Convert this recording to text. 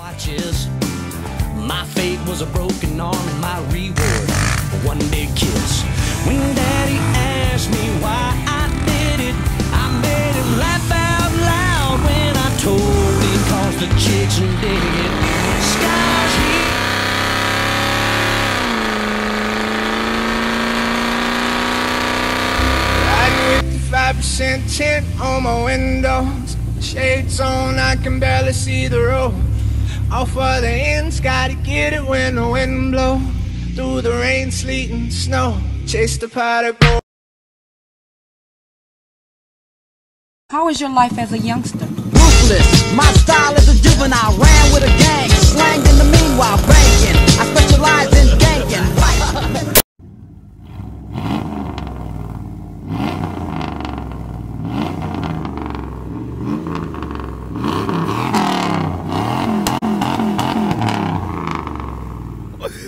watches. My fate was a broken arm and my reward, one big kiss. When daddy asked me why I did it, I made him laugh out loud when I told him cause the chicks dig it. Skies the five percent tint on my windows. Shades on, I can barely see the road. Off of the ends, gotta get it when the wind blows. Through the rain, sleet, and snow. Chase the pot of. How was your life as a youngster? ruthless. My style